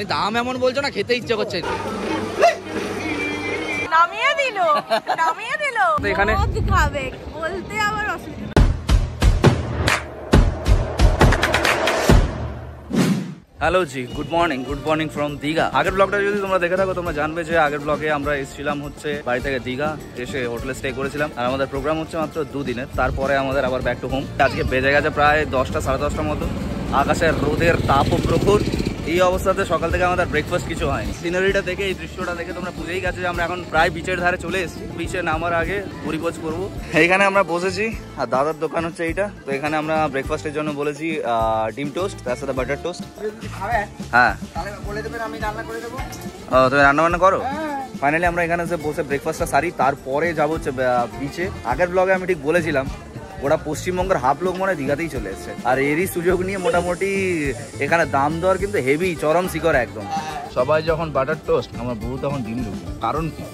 তুমি দাম এমন বলছো না খেতে ইচ্ছে করছে। নামিয়ে দিল নামিয়ে দিল। এখানে- খাবে বলতে আবার অসুবিধা। Hello ji good morning good morning from Digha আগের ব্লগটা যদি তোমরা দেখে থাকো তোমরা জানবে যে আগের ব্লগে আমরা এসেছিলাম হচ্ছে বাড়ি থেকে দীঘা এসে হোটেলে স্টে করেছিলাম। আর আমাদের প্রোগ্রাম হচ্ছে মাত্র দুদিনের। তারপরে আমাদের আবার ব্যাক টু হোম আজকে বেজে গেছে প্রায় দশটা সাড়ে দশটার মতো। আকাশের রোদের তাপ ও প্রখর এই অবস্থাতে সকাল থেকে আমাদের ব্রেকফাস্ট কিছু হয়নি। সিনারিটা দেখে, এই দৃশ্যটা দেখে তোমরা বুঝেই গেছো যে আমরা এখন প্রায় বিচের ধারে চলে এসেছি। বিচে নামার আগে পরিপোজ করব এইখানে আমরা বসেছি, আর দাদার দোকান হচ্ছে এইটা। তো এখানে আমরা ব্রেকফাস্টের জন্য বলেছি ডিম টোস্ট তার সাথে বাটার টোস্ট হ্যাঁ। ও, তুমি রান্না বান্না করো? ফাইনালি আমরা এখানে বসে ব্রেকফাস্টটা সারি, তারপরে যাব হচ্ছে বিচে আগের ব্লগে আমি ঠিক বলেছিলাম ওরা পশ্চিমবঙ্গের হাফ লোক মনে দীঘাতেই চলে এসছে। আর এরই সুযোগ নিয়ে মোটামুটি এখানে দাম দর কিন্তু হেভি চরম শিকর একদম। সবাই যখন বাটার টোস্ট আমার বউ তখন ডিম ঢুকবে কারণ কি?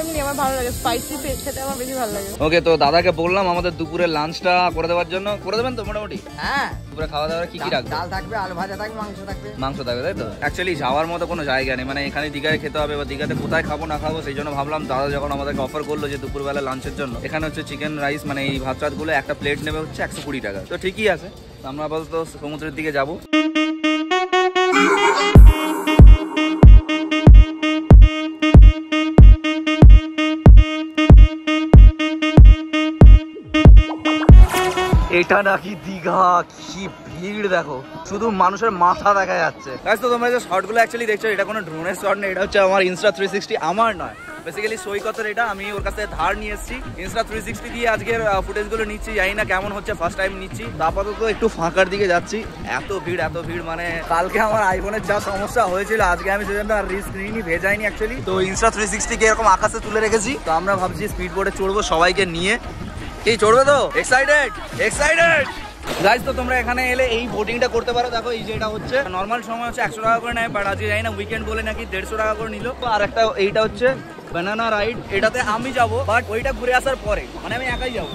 এমনি আমার ভালো লাগে স্পাইসি খেতে আমার বেশি ভালো লাগে। ওকে তো দাদাকে বললাম আমাদের দুপুরের লাঞ্চটা করে দেওয়ার জন্য। করে দেবেন তো মোটামুটি? হ্যাঁ। দুপুরে খাওয়া দাওয়া কি কি রাখবে? ডাল থাকবে আলু ভাজা থাকবে মাংস থাকবে। মাংস থাকবে তাই তো? অ্যাকচুয়ালি যাওয়ার মতো কোনো জায়গা নেই। মানে এখানে দীঘায় খেতে হবে বা দীঘাতে কোথায় খাব না খাব সেই জন্য ভাবলাম দাদা যখন আমাদেরকে অফার করল যে দুপুরবেলা লাঞ্চের জন্য এখানে হচ্ছে চিকেন রাইস মানে এই ভাত টাতগুলো একটা প্লেট নেবে হচ্ছে একশো কুড়ি টাকা। তো ঠিকই আছে। তো আমরা আপাতত সমুদ্রের দিকে যাব। এটা নাকি দীঘা? কি ভিড় দেখো। শুধু মানুষের মাথা দেখা যাচ্ছে। গাইস তো তোমরা যে শর্টগুলো অ্যাকচুয়ালি দেখছ, এটা কোনো ড্রোনের শট নেই এটা হচ্ছে আমার ইনস্টা থ্রি সিক্সটি আমার নয়। বেসিক্যালি সৈকতের এটা, আমি ওর কাছে ধার নিয়ে এসেছি। ইনস্টা থ্রি সিক্সটি দিয়ে আজকের ফুটেজগুলো নিচ্ছি, জানি না কেমন হচ্ছে ফার্স্ট টাইম নিচ্ছি। আপাতত একটু ফাঁকার দিকে যাচ্ছি। এত ভিড় এত ভিড় মানে কালকে আমার আইফোনের যা সমস্যা হয়েছিল, আজকে আমি সেজন্য আর রিস্ক নিইনি, ভেজাইনি অ্যাকচুয়ালি তো ইনস্টা থ্রি সিক্সটিকে এরকম আকাশে তুলে রেখেছি। তো আমরা ভাবছি স্পিড বোর্ডে চড়বো সবাইকে নিয়ে। কি, চড়বে তো? এক্সাইটেড এক্সাইটেড গাইজ তো তোমরা এখানে এলে এই বোটিংটা করতে পারো। দেখো, এই যে এটা হচ্ছে নর্মাল সময় হচ্ছে একশো টাকা করে নেয় বাট আজকে জানি না উইকেন্ড বলে নাকি দেড়শো টাকা করে নিল। আর একটা, এইটা হচ্ছে ব্যানানা রাইড এটাতে আমি যাব বাট ওইটা ঘুরে আসার পরে মানে আমি একাই যাব।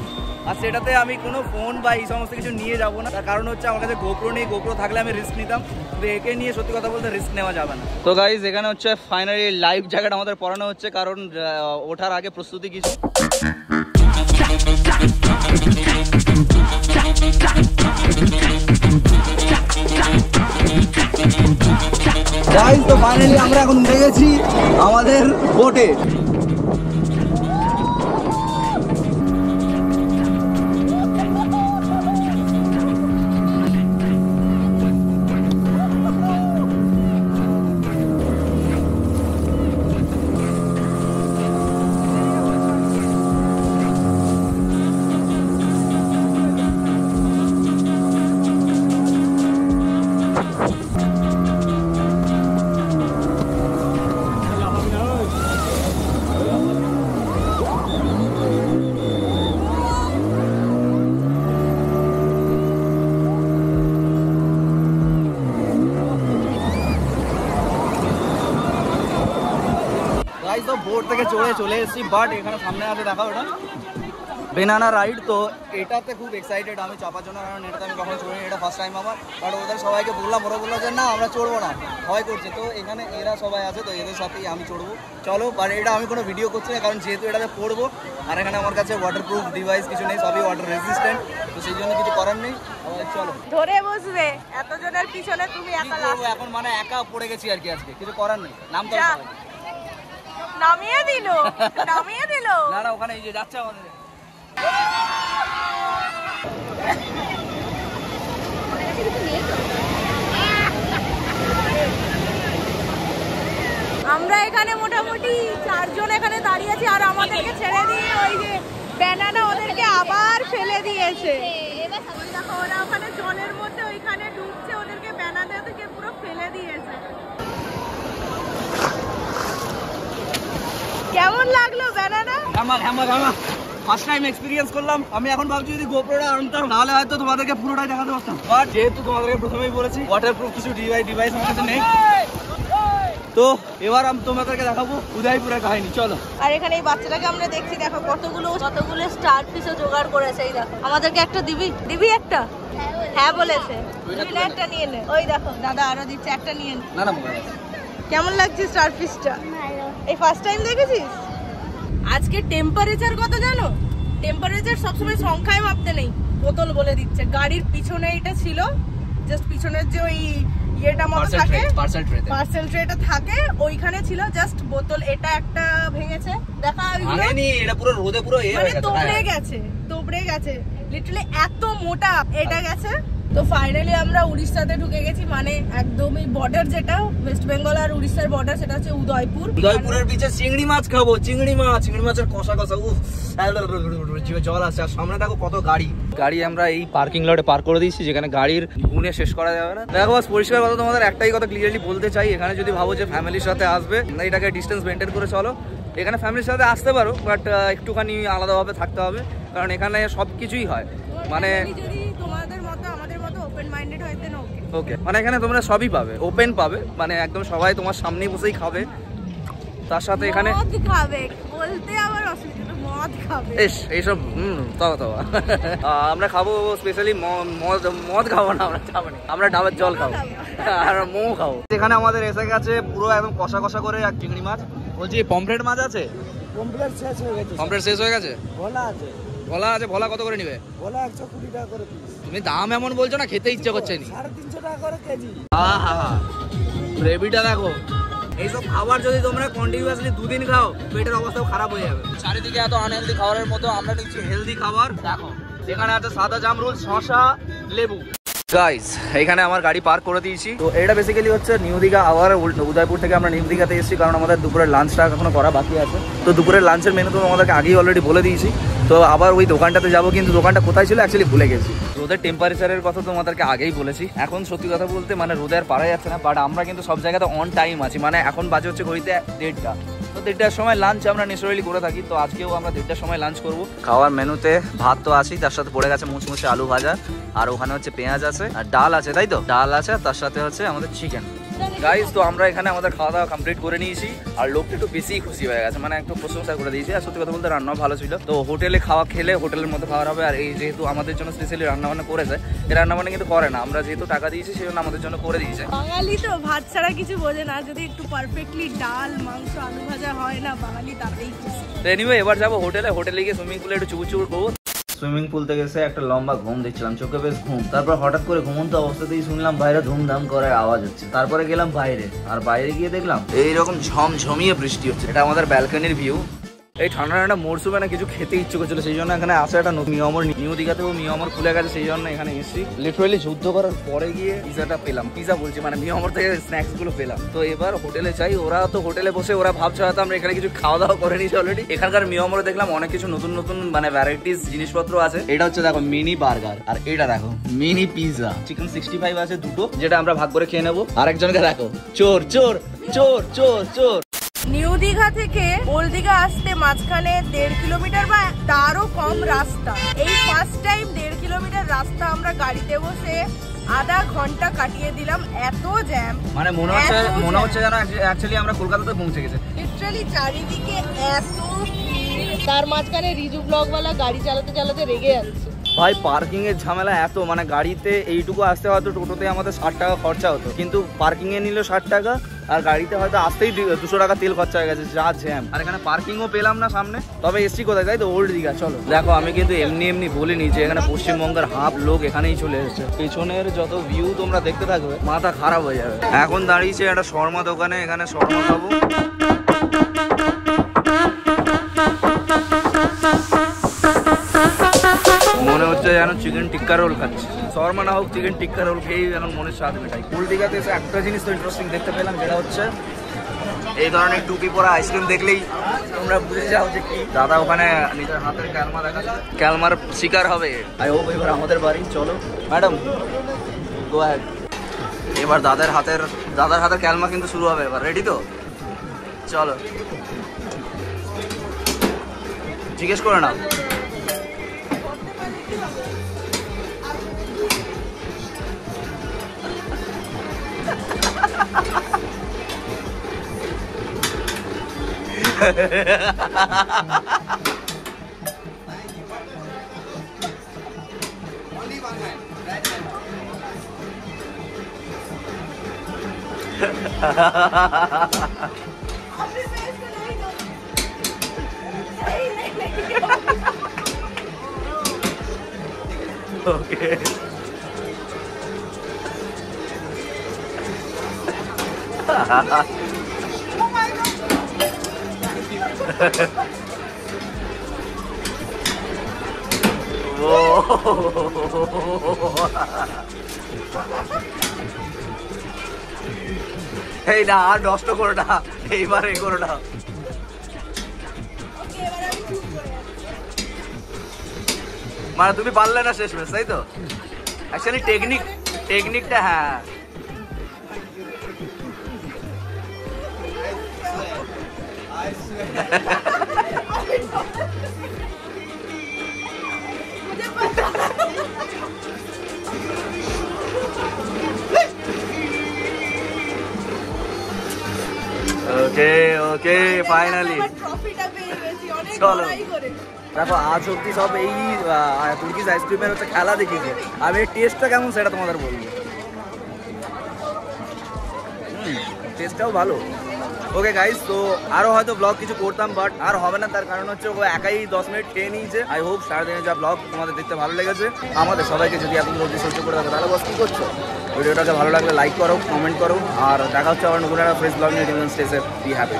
আর সেটাতে আমি কোনো ফোন বা এই সমস্ত কিছু নিয়ে যাব না। তার কারণ হচ্ছে আমার কাছে গোপ্রো নেই গোপ্রো থাকলে আমি রিস্ক নিতাম। কিন্তু একে নিয়ে সত্যি কথা বলতে রিস্ক নেওয়া যাবে না। তো গাইজ এখানে হচ্ছে ফাইনালি লাইভ জায়গাটা আমাদের পড়ানো হচ্ছে, কারণ ওঠার আগে প্রস্তুতি কিছু। গাইজ তো ফাইনালি আমরা এখন গেছি আমাদের বোটে বোট চলে এসেছি বাট এখানে সামনে আছে দেখা ওটা বেনানা রাইড তো এটাতে খুব এক্সাইটেড আমি চাপার জন্য কারণ এটাতে আমি কখনো চড়িনি এটা ফার্স্ট টাইম আমার। বাট ওদের সবাইকে বললাম ওরা বলল যে না আমরা চড়বো না। ভয় করছে। তো এখানে এরা সবাই আছে তো এদের সাথেই আমি চড়বো। চলো বাট এটা আমি কোনো ভিডিও করছি না কারণ যেহেতু এটাতে পড়ব আর এখানে আমার কাছে ওয়াটার প্রুফ ডিভাইস কিছু নেই সবই ওয়াটার রেজিস্ট্যান্ট তো সেই জন্য কিছু করার নেই। চলো। ধরে বসবে এতজনের পিছনে তুমি একা এখন মানে একা পড়ে গেছি আর কি আজকে কিছু করার নেই। নাম তো। নামিয়ে দিল নামিয়ে দিল। না না ওখানে এই যে যাচ্ছে আমাদের। আমরা এখানে মোটামুটি চারজন এখানে দাঁড়িয়ে আছি আর আমাদেরকে ছেড়ে দিয়ে ওই যে ব্যানানা ওদেরকে আবার ফেলে দিয়েছে। ওরা ওখানে জলের মধ্যে ওইখানে ডুবছে ওদেরকে ব্যানানা থেকে পুরো ফেলে দিয়েছে। কেমন লাগল ব্যানানা আমার আমার আমার ফার্স্ট টাইম এক্সপিরিয়েন্স করলাম। আমি এখন ভাবছি যদি গোপ্রোটা আনতাম তাহলে হয়তো তোমাদেরকে পুরোটাই দেখাতে পারতাম। বাট যেহেতু তোমাদেরকে প্রথমেই বলেছি ওয়াটার প্রুফ কিছু ডিভাইস ডিভাইস আমার কাছে নেই। তো এবার আমি তোমাদেরকে দেখাবো উদয়পুরের কাহিনী। চলো। আর এখানে এই বাচ্চাটাকে আমরা দেখছি দেখো কতগুলো কতগুলো স্টার পিসও জোগাড় করেছে এই দেখো। আমাদেরকে একটা দিবি? দিবি একটা? হ্যাঁ বলেছে। না একটা নিয়ে নে। ওই দেখো দাদা আরও দিচ্ছে একটা নিয়ে নে। না না কেমন লাগছে স্টার পিসটা এই ফার্স্ট টাইম দেখেছিস? আজকে টেম্পারেচার কত জানো? টেম্পারেচার সবসময় সংখ্যায় মাপতে নেই। বোতল বলে দিচ্ছে। গাড়ির পিছনে এটা ছিল। জাস্ট পিছনের যে ওই ইয়েটা মতো থাকে? পার্সেল ট্রেটা থাকে। ওইখানে ছিল জাস্ট বোতল। এটা একটা ভেঙেছে। দেখা ওইগুলো এটা পুরো রোদে পুরো এ মানে হয়ে গেছে। তোবড়ে হ্যাঁ। গেছে। তোবড়ে গেছে। লিটারালি এত মোটা। এটা গেছে তো ফাইনালি আমরা উড়িষ্যাতে ঢুকে গেছি মানে একদমই বর্ডার যেটা ওয়েস্ট বেঙ্গল আর উড়িষ্যার বর্ডার সেটা হচ্ছে উদয়পুর। উদয়পুরের বিচে চিংড়ি মাছ খাব চিংড়ি মাছ চিংড়ি মাছের কষা কষা উফ জিভে জল আসছে। আর সামনে দেখো কত গাড়ি। গাড়ি আমরা এই পার্কিং লটে পার্ক করে দিয়েছি যেখানে গাড়ির গুনে শেষ করা যাবে না। দেখো বাস পরিষ্কার কথা তোমাদের একটাই কথা ক্লিয়ারলি বলতে চাই এখানে যদি ভাবো যে ফ্যামিলির সাথে আসবে না এটাকে ডিস্টেন্স মেনটেন করে চলো। এখানে ফ্যামিলির সাথে আসতে পারো বাট একটুখানি আলাদাভাবে থাকতে হবে কারণ এখানে সব কিছুই হয় মানে মাইন্ডেড হয় দেন ওকে ওকে মানে এখানে তোমরা সবই পাবে ওপেন পাবে মানে একদম সবাই তোমার সামনেই বসেই খাবে। তার সাথে এখানে মদ খাবে বলতে আবার অসুবিধা মদ খাবে। এস এইসব হুম তবা তবা আমরা খাব স্পেশালি মদ মদ খাব না আমরা খাব না। আমরা ডাবের জল খাব। আর মোমো খাব। এখানে আমাদের এসে গেছে পুরো একদম কষা কষা করে এক চিংড়ি মাছ। বলছি পমফ্রেট মাছ আছে? কমপ্লিট শেষ হয়ে গেছে। পমফ্রেট শেষ হয়ে গেছে? ভোলা আছে। ভোলা আছে ভোলা কত করে নিবে? ভোলা একশো কুড়ি টাকা করে পিস তুমি দাম এমন বলছো না খেতে ইচ্ছে করছে নি। গ্রেভিটা দেখো এইসব খাবার যদি তোমরা কন্টিনিউয়াসলি দুদিন খাও পেটের অবস্থাও খারাপ হয়ে যাবে। চারিদিকে এত আনহেলদি খাবারের মতো আমরা নিচ্ছি। হেলদি খাবার? দেখো। যেখানে আছে সাদা জামরুল শশা লেবু। গাইস এখানে আমার গাড়ি পার্ক করে দিয়েছি। তো এটা বেসিক্যালি হচ্ছে নিউ দীঘা আবার উদয়পুর থেকে আমরা নিউ দীঘাতে এসেছি, কারণ আমাদের দুপুরের লাঞ্চটা এখনও করা বাকি আছে। তো দুপুরের লাঞ্চের মেনু তো আমাদেরকে আগেই অলরেডি বলে দিয়েছি। তো আবার ওই দোকানটাতে যাব, কিন্তু দোকানটা কোথায় ছিল অ্যাকচুয়ালি ভুলে গেছি। রোদের টেম্পারেচারের কথা তোমাদেরকে আগেই বলেছি। এখন সত্যি কথা বলতে মানে রোদে আর পারা যাচ্ছে না বাট আমরা কিন্তু সব জায়গাতে অন টাইম আছি। মানে এখন বাজে হচ্ছে ঘড়িতে দেড়টা। দেড়টার সময় লাঞ্চ আমরা নেচারালি করে থাকি, তো আজকেও আমরা দেড়টার সময় লাঞ্চ করব। খাওয়ার মেনুতে ভাত তো আছেই, তার সাথে পড়ে গেছে মুচমুচে আলু ভাজা, আর ওখানে হচ্ছে পেঁয়াজ আছে, আর ডাল আছে, তাই তো? ডাল আছে, আর তার সাথে হচ্ছে আমাদের চিকেন গাইজ তো আমরা এখানে আমাদের খাওয়া দাওয়া কমপ্লিট করে নিয়েছি। আর লোকটা একটু বেশি খুশি হয়ে গেছে মানে একটু প্রশংসা করে দিয়েছি। আর সত্যি কথা বলতে রান্নাও ভালো ছিল। তো হোটেলে খাওয়া খেলে হোটেলের মতো খাওয়ার হবে। আর এই যেহেতু আমাদের জন্য স্পেশালি রান্নাবান্না করেছে এই রান্নাবান্না কিন্তু করে না। আমরা যেহেতু টাকা দিয়েছি সেই জন্য আমাদের জন্য করে দিয়েছে। বাঙালি তো ভাত ছাড়া কিছু বোঝে না। যদি একটু পারফেক্টলি ডাল মাংস আলু ভাজা হয় না বাঙালি তাতেই খুশি। তো এনিওয়ে এবার যাব হোটেলে। হোটেলে গিয়ে সুইমিং পুলে একটু চুবুর চুবুর করব সুইমিং পুল থেকে এসে একটা লম্বা ঘুম দিচ্ছিলাম চোখে বেশ ঘুম। তারপর হঠাৎ করে ঘুমন্ত অবস্থাতেই শুনলাম বাইরে ধুমধাম করে আওয়াজ হচ্ছে। তারপরে গেলাম বাইরে, আর বাইরে গিয়ে দেখলাম, এইরকম ঝমঝমিয়ে বৃষ্টি হচ্ছে। এটা আমাদের ব্যালকনির ভিউ এই ঠান্ডা ঠান্ডা মরশুমে না কিছু খেতে ইচ্ছে করছিল, সেই জন্য এখানে আসা একটা মিয়মর নিউ দীঘাতেও মিয়মর খুলে গেছে, সেই জন্য এখানে এসেছি। লিটারালি যুদ্ধ করার পরে গিয়ে পিজাটা পেলাম। পিজা বলছি মানে মিয়মর থেকে স্ন্যাক্সগুলো পেলাম। তো এবার হোটেলে চাই ওরা তো হোটেলে বসে ওরা ভাবছে হয়তো আমরা এখানে কিছু খাওয়া দাওয়া করে নিয়েছি অলরেডি এখানকার মিয়মরে দেখলাম অনেক কিছু নতুন নতুন মানে ভ্যারাইটিস জিনিসপত্র আছে। এটা হচ্ছে দেখো মিনি বার্গার আর এটা দেখো mini pizza chicken sixty five আছে দুটো, যেটা আমরা ভাগ করে খেয়ে নেব। আরেকজনকে দেখো, চোর চোর চোর চোর চোর। নিউ দীঘা থেকে ওল্ড দীঘা আসতে মাঝখানে দেড় কিলোমিটার বা তারও কম রাস্তা। এই ফার্স্ট টাইম দেড় কিলোমিটার রাস্তা আমরা গাড়িতে বসে আধা ঘণ্টা কাটিয়ে দিলাম। এত জ্যাম মানে মনে হচ্ছে মনে হচ্ছে যেন অ্যাকচুয়ালি আমরা কলকাতাতে পৌঁছে গেছে। লিটারালি চারিদিকে এত তার মাঝখানে রিজু ব্লগওয়ালা গাড়ি চালাতে চালাতে রেগে যাচ্ছে। ভাই পার্কিং এর ঝামেলা এত। মানে গাড়িতে এইটুকু আসতে হয়তো টোটোতে আমাদের ষাট টাকা খরচা হতো। কিন্তু পার্কিং এ নিল ষাট টাকা। আর গাড়িতে হয়তো আসতেই দুশো টাকা তেল খরচা হয়ে গেছে যা জ্যাম। আর এখানে পার্কিংও পেলাম না সামনে। তবে এসছি কোথায়? তাই তো ওল্ড দীঘা চলো। দেখো আমি কিন্তু এমনি এমনি বলিনি যে এখানে পশ্চিমবঙ্গের হাফ লোক এখানেই চলে এসেছে। পেছনের যত ভিউ তোমরা দেখতে থাকবে মাথা খারাপ হয়ে যাবে। এখন দাঁড়িয়েছে একটা শর্মা দোকানে এখানে শর্মা খাব মনে হচ্ছে যেন চিকেন টিক্কা রোল খাচ্ছি। শর্মা না হোক চিকেন টিক্কা রোল খেয়েই এখন মনের স্বাদ মেটাই ফুল দীঘাতে এসে একটা জিনিস তো ইন্টারেস্টিং দেখতে পেলাম যেটা হচ্ছে এই ধরনের টুপি পরা আইসক্রিম দেখলেই তোমরা বুঝে যাও যে কি। দাদা ওখানে নিজের হাতের ক্যালমা দেখা ক্যালমার শিকার হবে। আই হোপ এবার আমাদের বাড়ি চলো। ম্যাডাম গো হ্যাড এবার দাদার হাতের দাদার হাতের ক্যালমা কিন্তু শুরু হবে এবার। রেডি তো? চলো। জিজ্ঞেস করে নাও। ওকে এই না, আর নষ্ট করো না। এইবার এই করো না। মানে তুমি পারলে না শেষ ম্যাচ তাই তো? অ্যাকচুয়ালি টেকনিক টেকনিকটা হ্যাঁ। ওকে ওকে ফাইনালি চলো। দেখো আজ অব্দি সব এই তুর্কিশ আইসক্রিমের হচ্ছে খেলা দেখিয়েছে। আমি টেস্টটা কেমন সেটা তোমাদের বলব। টেস্টটাও ভালো। ওকে গাইস তো আরও হয়তো ব্লগ কিছু করতাম বাট আর হবে না, তার কারণ হচ্ছে ও একাই দশ মিনিট খেয়ে নিয়েছে। আই হোপ সারাদিনে যা ব্লগ তোমাদের দেখতে ভালো লেগেছে। আমাদের সবাইকে যদি এত অব্দি সহ্য করে থাকো, তাহলে বস কি করছ? ভিডিওটাকে ভালো লাগলে লাইক করো কমেন্ট করো, আর দেখা হচ্ছে আবার নতুন একটা ফ্রেশ ব্লগ নিয়ে। স্টেসে বি হ্যাপি